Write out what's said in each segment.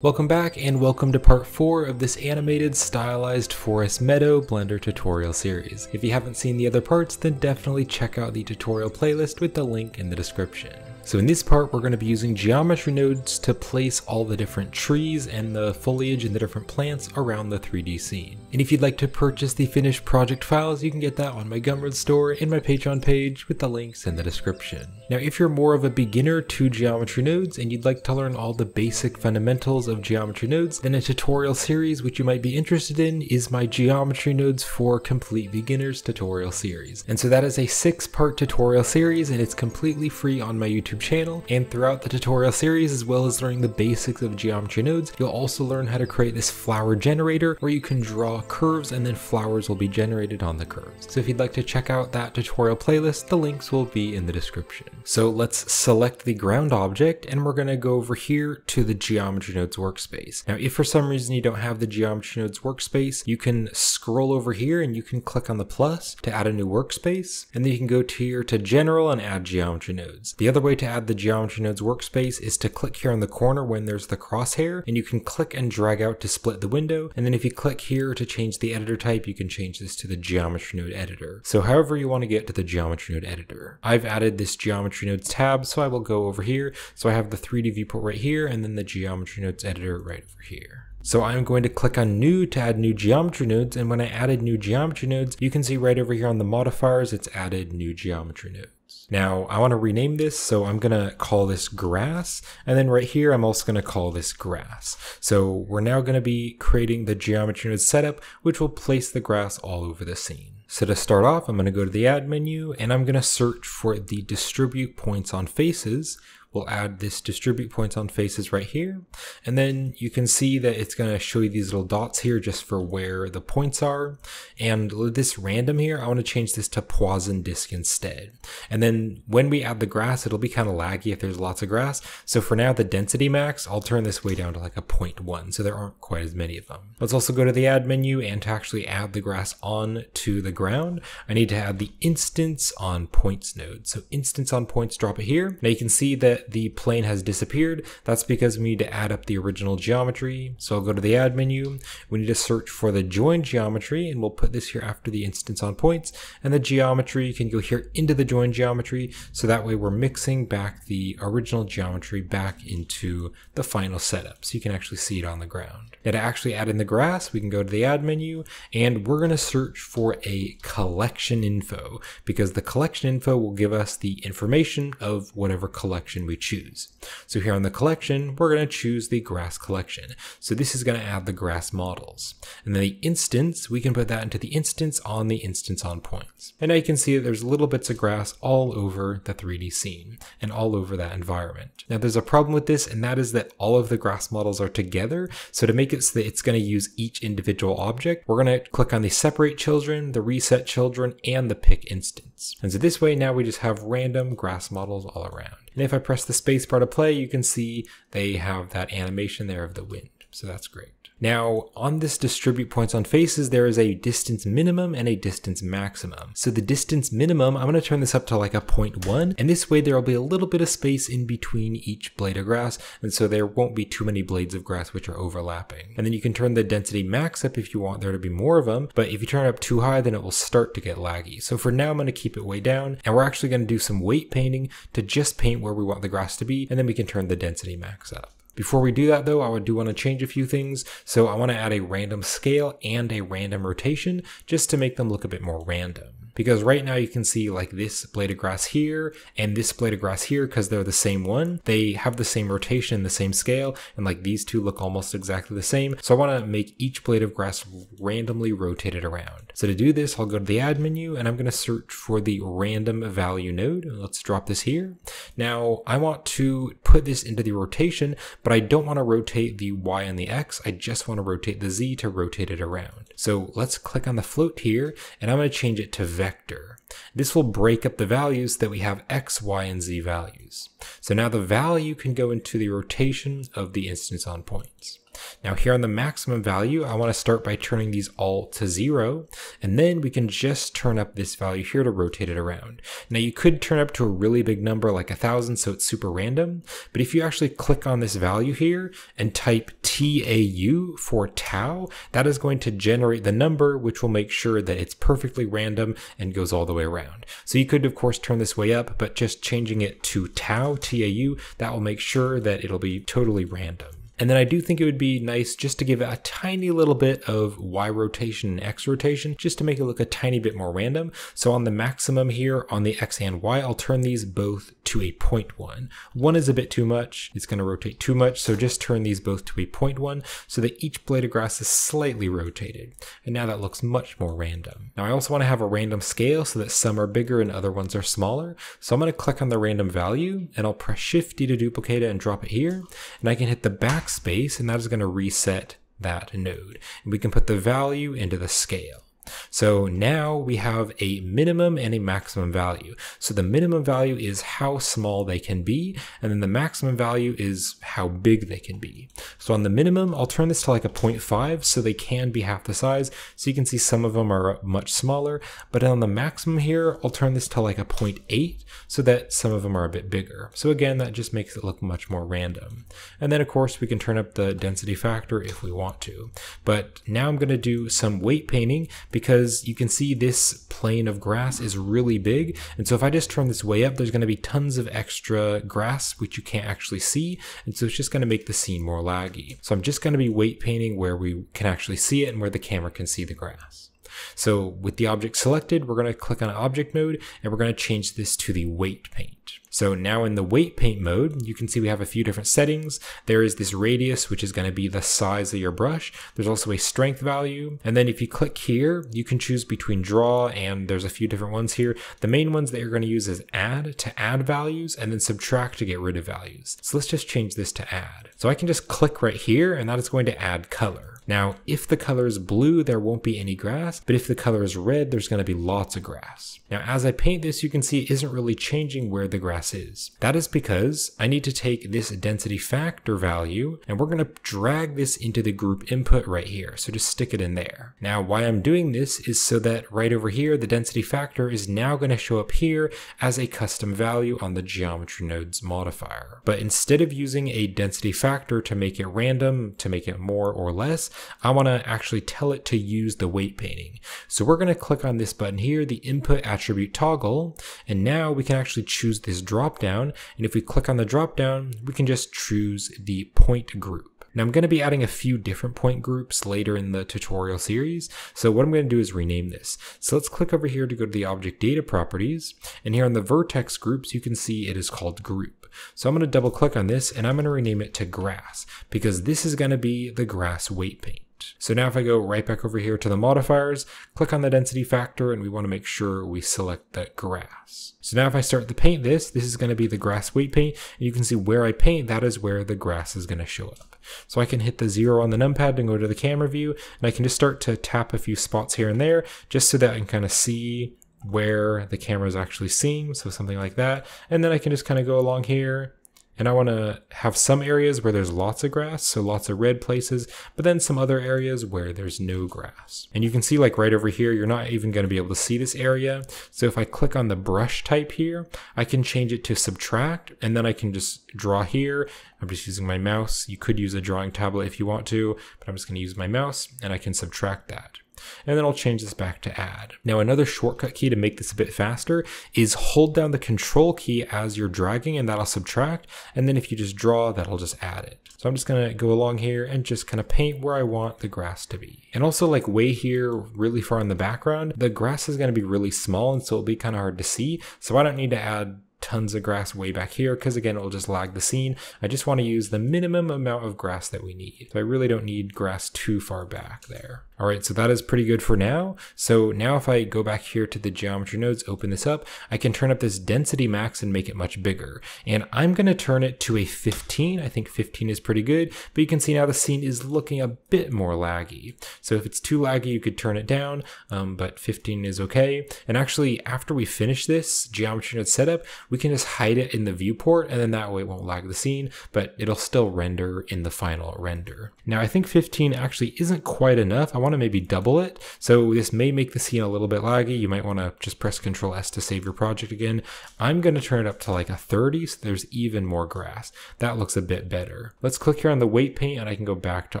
Welcome back and welcome to part 4 of this animated stylized forest meadow blender tutorial series. If you haven't seen the other parts then definitely check out the tutorial playlist with the link in the description. So in this part, we're going to be using geometry nodes to place all the different trees and the foliage and the different plants around the 3D scene. And if you'd like to purchase the finished project files, you can get that on my Gumroad store and my Patreon page with the links in the description. Now, if you're more of a beginner to geometry nodes and you'd like to learn all the basic fundamentals of geometry nodes, then a tutorial series which you might be interested in is my Geometry Nodes for Complete Beginners tutorial series. And so that is a six part tutorial series and it's completely free on my YouTube YouTube channel, and throughout the tutorial series, as well as learning the basics of geometry nodes, you'll also learn how to create this flower generator where you can draw curves and then flowers will be generated on the curves. So if you'd like to check out that tutorial playlist, the links will be in the description. So let's select the ground object and we're going to go over here to the geometry nodes workspace. Now if for some reason you don't have the geometry nodes workspace, you can scroll over here and you can click on the plus to add a new workspace and then you can go to here to general and add geometry nodes. The other way to add the geometry nodes workspace is to click here in the corner when there's the crosshair and you can click and drag out to split the window. And then if you click here to change the editor type, you can change this to the geometry node editor. So however you want to get to the geometry node editor. I've added this geometry nodes tab, so I will go over here. So I have the 3D viewport right here and then the geometry nodes editor right over here. So I'm going to click on new to add new geometry nodes. And when I added new geometry nodes, you can see right over here on the modifiers, it's added new geometry nodes. Now I want to rename this, so I'm going to call this grass. And then right here, I'm also going to call this grass. So we're now going to be creating the geometry node setup, which will place the grass all over the scene. So to start off, I'm going to go to the add menu and I'm going to search for the distribute points on faces, we'll add this distribute points on faces right here. And then you can see that it's going to show you these little dots here just for where the points are. And this random here, I want to change this to Poisson disk instead. And then when we add the grass, it'll be kind of laggy if there's lots of grass. So for now, the density max, I'll turn this way down to like a 0.1. So there aren't quite as many of them. Let's also go to the add menu and to actually add the grass on to the ground, I need to add the instance on points node. So instance on points, drop it here. Now you can see that the plane has disappeared, that's because we need to add up the original geometry. So I'll go to the add menu. We need to search for the join geometry and we'll put this here after the instance on points. And the geometry You can go here into the join geometry. So that way we're mixing back the original geometry back into the final setup. So you can actually see it on the ground. To actually add in the grass, we can go to the add menu and we're going to search for a collection info because the collection info will give us the information of whatever collection we choose. So here on the collection, we're going to choose the grass collection. So this is going to add the grass models. And then the instance, we can put that into the instance on the instance on points. And now you can see that there's little bits of grass all over the 3D scene and all over that environment. Now there's a problem with this and that is that all of the grass models are together. So to make it so that it's going to use each individual object, we're going to click on the separate children, the reset children, and the pick instance. And so this way now we just have random grass models all around. And if I press the spacebar to play, you can see they have that animation there of the wind. So that's great. Now, on this distribute points on faces, there is a distance minimum and a distance maximum. So the distance minimum, I'm going to turn this up to like a 0.1, and this way there will be a little bit of space in between each blade of grass, and so there won't be too many blades of grass which are overlapping. And then you can turn the density max up if you want there to be more of them, but if you turn it up too high, then it will start to get laggy. So for now, I'm going to keep it way down, and we're actually going to do some weight painting to just paint where we want the grass to be, and then we can turn the density max up. Before we do that though, I would do want to change a few things. So I want to add a random scale and a random rotation just to make them look a bit more random because right now you can see like this blade of grass here and this blade of grass here because they're the same one. They have the same rotation, the same scale, and like these two look almost exactly the same. So I want to make each blade of grass randomly rotated around. So to do this, I'll go to the add menu and I'm going to search for the random value node. Let's drop this here. Now I want to put this into the rotation, but I don't want to rotate the Y and the X. I just want to rotate the Z to rotate it around. So let's click on the float here and I'm going to change it to vector vector. This will break up the values that we have x, y, and z values. So now the value can go into the rotation of the instance on points. Now here on the maximum value, I want to start by turning these all to zero, and then we can just turn up this value here to rotate it around. Now you could turn up to a really big number like a thousand, so it's super random, but if you actually click on this value here and type TAU for tau, that is going to generate the number, which will make sure that it's perfectly random and goes all the way around. So you could of course turn this way up, but just changing it to tau, TAU, that will make sure that it'll be totally random. And then I do think it would be nice just to give it a tiny little bit of Y rotation and X rotation, just to make it look a tiny bit more random. So on the maximum here on the X and Y, I'll turn these both to a 0.1. One is a bit too much, it's going to rotate too much, so just turn these both to a 0.1 so that each blade of grass is slightly rotated. And now that looks much more random. Now I also want to have a random scale so that some are bigger and other ones are smaller. So I'm going to click on the random value and I'll press Shift D to duplicate it and drop it here. And I can hit the backspace and that is going to reset that node. And we can put the value into the scale. So now we have a minimum and a maximum value. So the minimum value is how small they can be, and then the maximum value is how big they can be. So on the minimum, I'll turn this to like a 0.5 so they can be half the size. So you can see some of them are much smaller, but on the maximum here, I'll turn this to like a 0.8 so that some of them are a bit bigger. So again, that just makes it look much more random. And then of course we can turn up the density factor if we want to. But now I'm going to do some weight painting because you can see this plane of grass is really big. And so if I just turn this way up, there's going to be tons of extra grass, which you can't actually see. And so it's just going to make the scene more laggy. So I'm just going to be weight painting where we can actually see it and where the camera can see the grass. So with the object selected, we're going to click on object mode and we're going to change this to the weight paint. So now in the weight paint mode, you can see we have a few different settings. There is this radius, which is going to be the size of your brush. There's also a strength value. And then if you click here, you can choose between draw and there's a few different ones here. The main ones that you're going to use is add to add values and then subtract to get rid of values. So let's just change this to add. So I can just click right here and that is going to add color. Now, if the color is blue, there won't be any grass, but if the color is red, there's going to be lots of grass. Now, as I paint this, you can see it isn't really changing where the grass is. That is because I need to take this density factor value and we're going to drag this into the group input right here. So just stick it in there. Now, why I'm doing this is so that right over here, the density factor is now going to show up here as a custom value on the geometry nodes modifier. But instead of using a density factor to make it random, to make it more or less, I want to actually tell it to use the weight painting. So we're going to click on this button here, the input attribute toggle, and now we can actually choose this drop down. And if we click on the drop down, we can just choose the point group. Now I'm going to be adding a few different point groups later in the tutorial series. So what I'm going to do is rename this. So let's click over here to go to the object data properties. And here on the vertex groups, you can see it is called group. So I'm going to double click on this and I'm going to rename it to grass because this is going to be the grass weight paint. So now if I go right back over here to the modifiers, click on the density factor, and we want to make sure we select that grass. So now if I start to paint this, this is going to be the grass weight paint, and you can see where I paint, that is where the grass is going to show up. So I can hit the zero on the numpad and go to the camera view, and I can just start to tap a few spots here and there, just so that I can kind of see where the camera is actually seeing, so something like that. And then I can just kind of go along here, and I want to have some areas where there's lots of grass, so lots of red places, but then some other areas where there's no grass. And you can see like right over here, you're not even going to be able to see this area. So if I click on the brush type here, I can change it to subtract, and then I can just draw here. I'm just using my mouse. You could use a drawing tablet if you want to, but I'm just going to use my mouse, and I can subtract that and then I'll change this back to add. Now another shortcut key to make this a bit faster is hold down the control key as you're dragging and that'll subtract, and then if you just draw, that'll just add it. So I'm just gonna go along here and just kind of paint where I want the grass to be. And also like way here, really far in the background, the grass is gonna be really small and so it'll be kind of hard to see. So I don't need to add tons of grass way back here because again it'll just lag the scene. I just want to use the minimum amount of grass that we need. So I really don't need grass too far back there. All right, so that is pretty good for now. So now if I go back here to the geometry nodes, open this up, I can turn up this density max and make it much bigger. And I'm gonna turn it to a 15. I think 15 is pretty good, but you can see now the scene is looking a bit more laggy. So if it's too laggy, you could turn it down, um, but 15 is okay. And actually, after we finish this geometry node setup, we can just hide it in the viewport, and then that way it won't lag the scene, but it'll still render in the final render. Now I think 15 actually isn't quite enough. I want to maybe double it. So this may make the scene a little bit laggy. You might want to just press Control S to save your project again. I'm going to turn it up to like a 30 so there's even more grass. That looks a bit better. Let's click here on the weight paint and I can go back to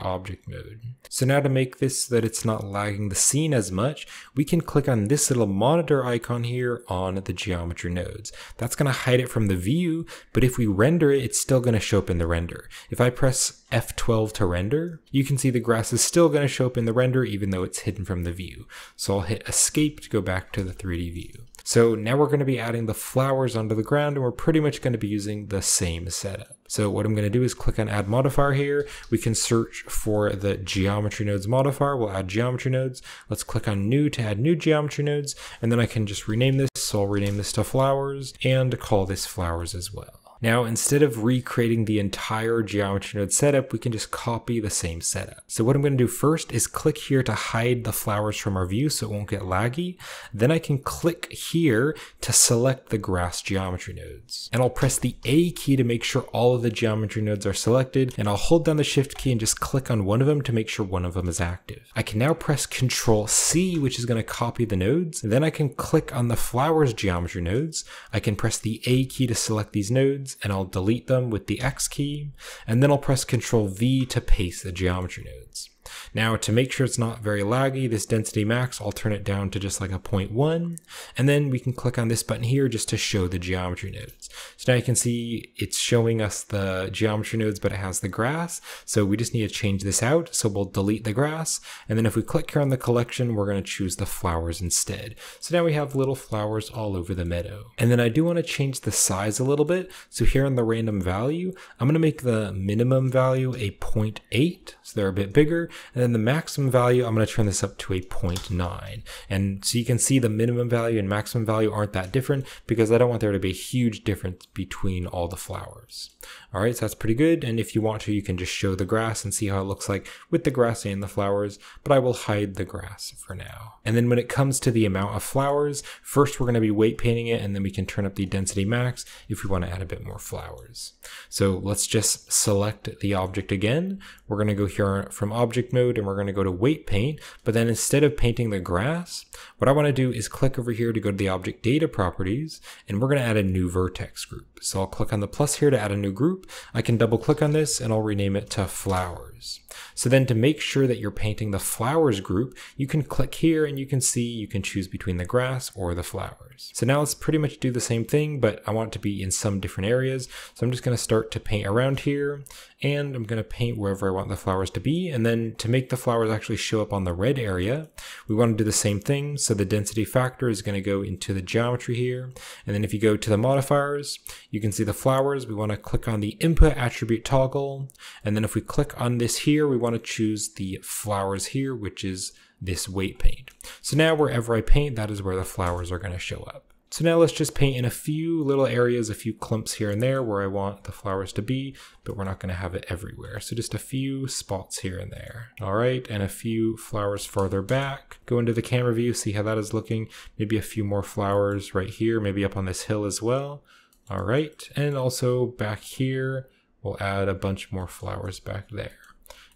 object mode. So now to make this so that it's not lagging the scene as much, we can click on this little monitor icon here on the geometry nodes. That's going to hide it from the view, but if we render it, it's still going to show up in the render. If I press F12 to render, you can see the grass is still going to show up in the render even though it's hidden from the view. So I'll hit escape to go back to the 3D view. So now we're going to be adding the flowers onto the ground and we're pretty much going to be using the same setup. So what I'm going to do is click on add modifier here. We can search for the geometry nodes modifier. We'll add geometry nodes. Let's click on new to add new geometry nodes. And then I can just rename this. So I'll rename this to flowers and call this flowers as well. Now, instead of recreating the entire geometry node setup, we can just copy the same setup. So what I'm going to do first is click here to hide the flowers from our view so it won't get laggy. Then I can click here to select the grass geometry nodes. And I'll press the A key to make sure all of the geometry nodes are selected. And I'll hold down the shift key and just click on one of them to make sure one of them is active. I can now press Control C, which is going to copy the nodes. Then I can click on the flowers geometry nodes. I can press the A key to select these nodes nodes and I'll delete them with the X key, and then I'll press Ctrl V to paste the geometry nodes. Now to make sure it's not very laggy, this density max, I'll turn it down to just like a 0.1. And then we can click on this button here just to show the geometry nodes. So now you can see it's showing us the geometry nodes, but it has the grass. So we just need to change this out. So we'll delete the grass. And then if we click here on the collection, we're going to choose the flowers instead. So now we have little flowers all over the meadow. And then I do want to change the size a little bit. So here on the random value, I'm going to make the minimum value a 0.8. So they're a bit bigger. And then the maximum value, I'm going to turn this up to a 0.9. And so you can see the minimum value and maximum value aren't that different because I don't want there to be a huge difference between all the flowers. All right, so that's pretty good. And if you want to, you can just show the grass and see how it looks like with the grass and the flowers, but I will hide the grass for now. And then when it comes to the amount of flowers, first we're going to be weight painting it and then we can turn up the density max if we want to add a bit more flowers. So let's just select the object again. We're going to go here from object mode and we're going to go to weight paint, but then instead of painting the grass, what I want to do is click over here to go to the object data properties and we're going to add a new vertex group. So I'll click on the plus here to add a new group. I can double click on this and I'll rename it to flowers. So then to make sure that you're painting the flowers group, you can click here and you can see you can choose between the grass or the flowers. So now let's pretty much do the same thing, but I want it to be in some different areas. So I'm just going to start to paint around here and I'm going to paint wherever I want the flowers to be. And then to make the flowers actually show up on the red area, we want to do the same thing. So the density factor is going to go into the geometry here. And then if you go to the modifiers, you can see the flowers. We want to click on the input attribute toggle. And then if we click on this here, we want to choose the flowers here, which is this weight paint. So now wherever I paint, that is where the flowers are going to show up. So now let's just paint in a few little areas, a few clumps here and there where I want the flowers to be, but we're not going to have it everywhere. So just a few spots here and there. All right, and a few flowers farther back. Go into the camera view, see how that is looking. Maybe a few more flowers right here, maybe up on this hill as well. All right, and also back here, we'll add a bunch more flowers back there.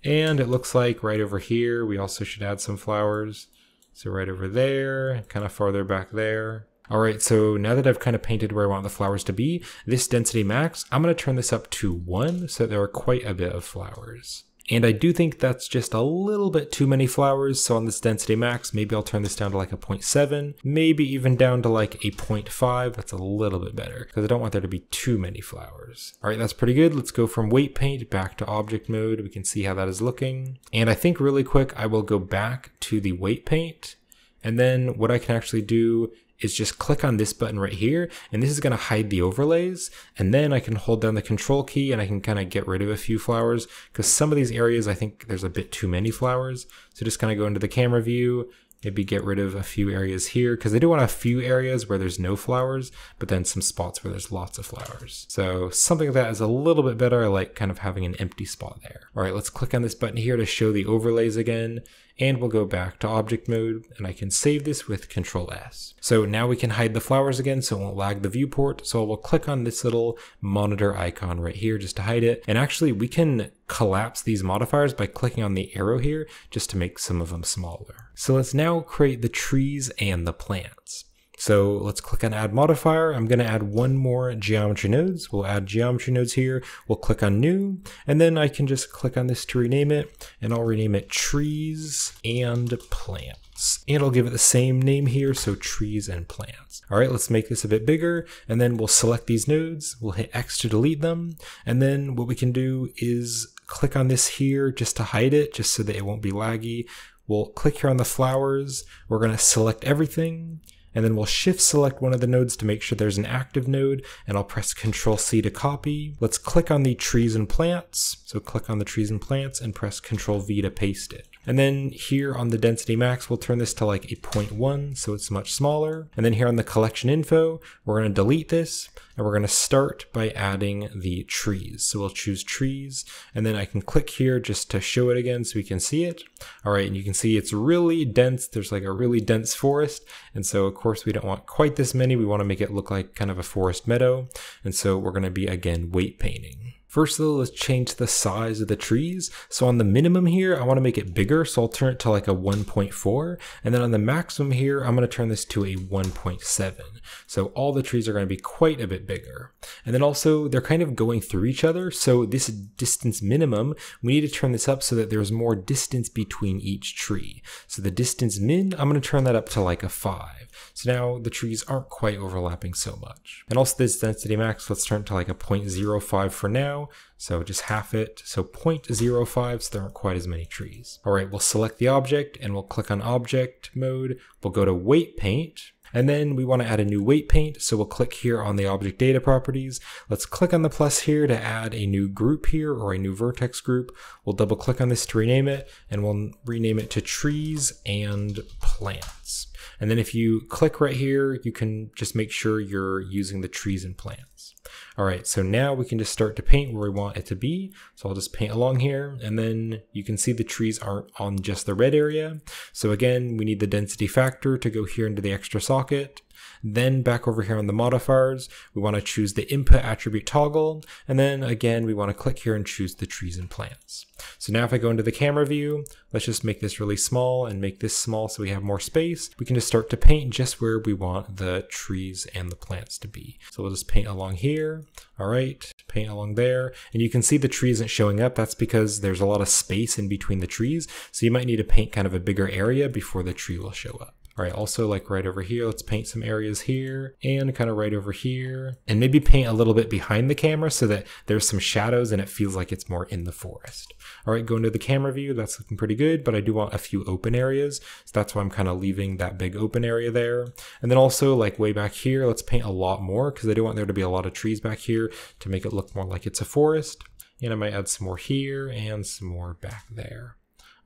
And it looks like right over here, we also should add some flowers. So right over there, kind of farther back there. All right, so now that I've kind of painted where I want the flowers to be, this density max, I'm gonna turn this up to one so there are quite a bit of flowers. And I do think that's just a little bit too many flowers, so on this density max, maybe I'll turn this down to like a 0.7, maybe even down to like a 0.5, that's a little bit better, because I don't want there to be too many flowers. Alright, that's pretty good, let's go from weight paint back to object mode, we can see how that is looking. And I think really quick, I will go back to the weight paint, and then what I can actually do is just click on this button right here, and this is gonna hide the overlays, and then I can hold down the control key and I can kind of get rid of a few flowers, because some of these areas I think there's a bit too many flowers. So just kind of go into the camera view, maybe get rid of a few areas here because they do want a few areas where there's no flowers, but then some spots where there's lots of flowers. So something like that is a little bit better. I like kind of having an empty spot there. All right, let's click on this button here to show the overlays again and we'll go back to object mode and I can save this with control S. So now we can hide the flowers again so it won't lag the viewport. So we'll click on this little monitor icon right here just to hide it. And actually we can collapse these modifiers by clicking on the arrow here just to make some of them smaller. So let's now create the trees and the plants. So let's click on add modifier. I'm going to add one more geometry nodes. We'll add geometry nodes here. We'll click on new and then I can just click on this to rename it and I'll rename it trees and plants. And I'll give it the same name here. So trees and plants. All right, let's make this a bit bigger and then we'll select these nodes. We'll hit X to delete them. And then what we can do is click on this here just to hide it, just so that it won't be laggy. We'll click here on the flowers. We're going to select everything and then we'll shift select one of the nodes to make sure there's an active node, and I'll press Control C to copy. Let's click on the trees and plants. So click on the trees and plants and press Control V to paste it. And then here on the density max, we'll turn this to like a 0.1, so it's much smaller. And then here on the collection info, we're gonna delete this, and we're gonna start by adding the trees. So we'll choose trees, and then I can click here just to show it again so we can see it. All right, and you can see it's really dense. There's like a really dense forest. And so of course we don't want quite this many. We wanna make it look like kind of a forest meadow. And so we're gonna be again weight painting. First though, let's change the size of the trees. So on the minimum here, I want to make it bigger. So I'll turn it to like a 1.4. And then on the maximum here, I'm going to turn this to a 1.7. So all the trees are going to be quite a bit bigger. And then also they're kind of going through each other. So this distance minimum, we need to turn this up so that there's more distance between each tree. So the distance min, I'm going to turn that up to like a 5. So now the trees aren't quite overlapping so much. And also this density max, let's turn it to like a 0.05 for now. So just half it. So 0.05, so there aren't quite as many trees. All right, we'll select the object and we'll click on object mode. We'll go to weight paint and then we want to add a new weight paint. So we'll click here on the object data properties. Let's click on the plus here to add a new group here or a new vertex group. We'll double click on this to rename it and we'll rename it to trees and plants. And then if you click right here, you can just make sure you're using the trees and plants. All right, so now we can just start to paint where we want it to be. So I'll just paint along here and then you can see the trees aren't on just the red area. So again, we need the density factor to go here into the extra socket. Then back over here on the modifiers, we want to choose the input attribute toggle. And then again, we want to click here and choose the trees and plants. So now if I go into the camera view, let's just make this really small and make this small so we have more space. We can just start to paint just where we want the trees and the plants to be. So we'll just paint along here. All right, paint along there. And you can see the tree isn't showing up. That's because there's a lot of space in between the trees. So you might need to paint kind of a bigger area before the tree will show up. All right, also like right over here, let's paint some areas here and kind of right over here and maybe paint a little bit behind the camera so that there's some shadows and it feels like it's more in the forest. All right, go into the camera view, that's looking pretty good, but I do want a few open areas. So that's why I'm kind of leaving that big open area there. And then also like way back here, let's paint a lot more because I do want there to be a lot of trees back here to make it look more like it's a forest. And I might add some more here and some more back there.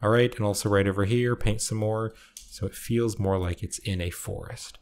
All right, and also right over here, paint some more so it feels more like it's in a forest.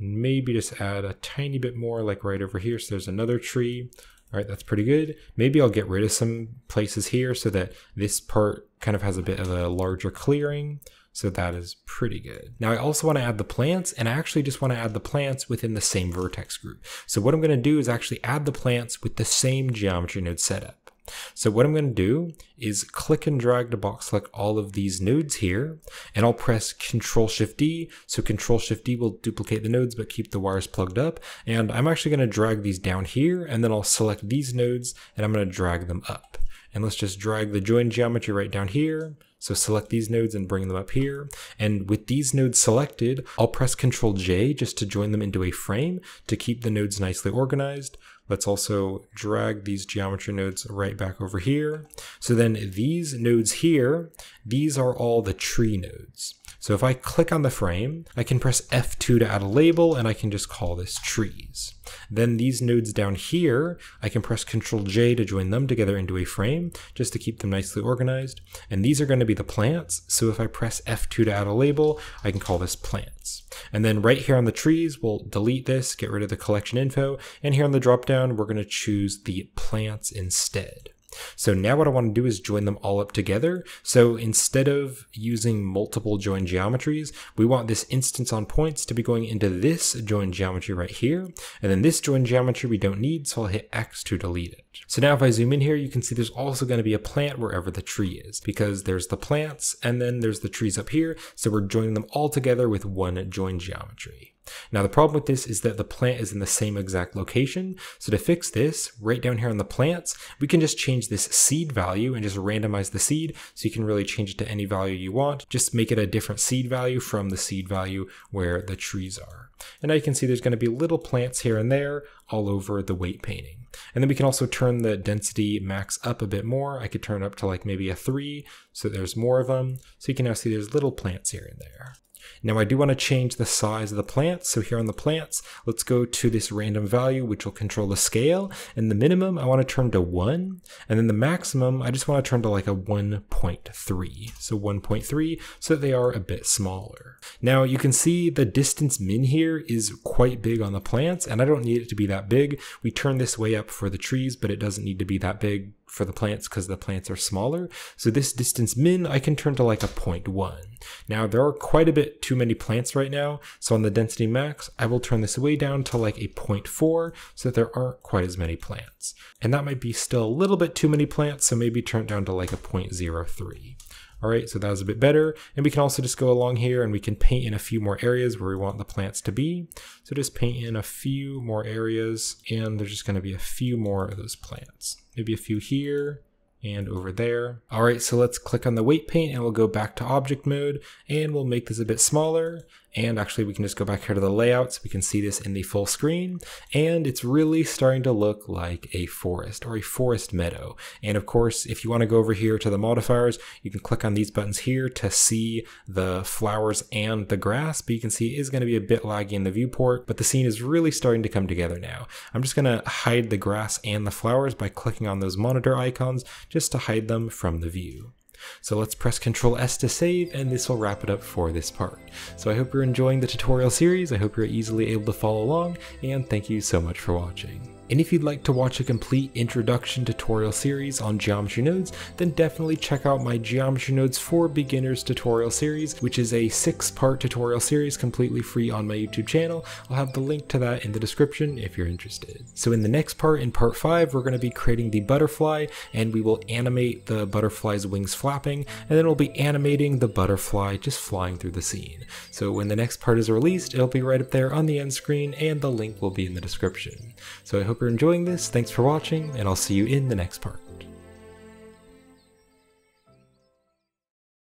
And maybe just add a tiny bit more like right over here. So there's another tree. All right, that's pretty good. Maybe I'll get rid of some places here so that this part kind of has a bit of a larger clearing. So that is pretty good. Now I also want to add the plants and I actually just want to add the plants within the same vertex group. So what I'm going to do is actually add the plants with the same geometry node setup. So what I'm going to do is click and drag to box select all of these nodes here, and I'll press Control Shift D. So Control Shift D will duplicate the nodes, but keep the wires plugged up. And I'm actually going to drag these down here, and then I'll select these nodes, and I'm going to drag them up. And let's just drag the join geometry right down here. So select these nodes and bring them up here. And with these nodes selected, I'll press Control J just to join them into a frame to keep the nodes nicely organized. Let's also drag these geometry nodes right back over here. So then these nodes here, these are all the tree nodes. So if I click on the frame, I can press F2 to add a label and I can just call this trees. Then these nodes down here, I can press Ctrl J to join them together into a frame just to keep them nicely organized. And these are going to be the plants. So if I press F2 to add a label, I can call this plants. And then right here on the trees, we'll delete this, get rid of the collection info. And here on the dropdown, we're going to choose the plants instead. So now what I want to do is join them all up together. So instead of using multiple join geometries, we want this instance on points to be going into this join geometry right here. And then this join geometry we don't need, so I'll hit X to delete it. So now if I zoom in here, you can see there's also going to be a plant wherever the tree is because there's the plants and then there's the trees up here. So we're joining them all together with one join geometry. Now the problem with this is that the plant is in the same exact location. So to fix this, right down here on the plants, we can just change this seed value and just randomize the seed. So you can really change it to any value you want. Just make it a different seed value from the seed value where the trees are. And now you can see there's going to be little plants here and there all over the weight painting. And then we can also turn the density max up a bit more. I could turn up to like maybe a three, so there's more of them. So you can now see there's little plants here and there. Now I do want to change the size of the plants. So here on the plants, let's go to this random value, which will control the scale. And the minimum, I want to turn to one. And then the maximum, I just want to turn to like a 1.3. So 1.3, so that they are a bit smaller. Now you can see the distance min here is quite big on the plants, and I don't need it to be that big. We turn this way up for the trees, but it doesn't need to be that big for the plants because the plants are smaller. So this distance min, I can turn to like a 0.1. Now there are quite a bit too many plants right now. So on the density max, I will turn this way down to like a 0.4 so that there aren't quite as many plants. And that might be still a little bit too many plants. So maybe turn it down to like a 0.03. All right, so that was a bit better. And we can also just go along here and we can paint in a few more areas where we want the plants to be. So just paint in a few more areas and there's just gonna be a few more of those plants. Maybe a few here, and over there. All right, so let's click on the weight paint and we'll go back to object mode and we'll make this a bit smaller and actually we can just go back here to the layouts. we can see this in the full screen. And it's really starting to look like a forest or a forest meadow. And of course, if you want to go over here to the modifiers, you can click on these buttons here to see the flowers and the grass. But you can see it is going to be a bit laggy in the viewport, but the scene is really starting to come together now. I'm just going to hide the grass and the flowers by clicking on those monitor icons just to hide them from the view. So let's press Ctrl S to save and this will wrap it up for this part. So I hope you're enjoying the tutorial series, I hope you're easily able to follow along, and thank you so much for watching. And if you'd like to watch a complete introduction tutorial series on geometry nodes, then definitely check out my Geometry Nodes for Beginners tutorial series, which is a six part tutorial series completely free on my YouTube channel. I'll have the link to that in the description if you're interested. So in the next part, in part five, we're going to be creating the butterfly and we will animate the butterfly's wings flapping and then we'll be animating the butterfly just flying through the scene. So when the next part is released, it'll be right up there on the end screen and the link will be in the description. So I hope you're enjoying this, thanks for watching, and I'll see you in the next part.